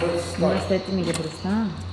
First stop. No, mi je prestano.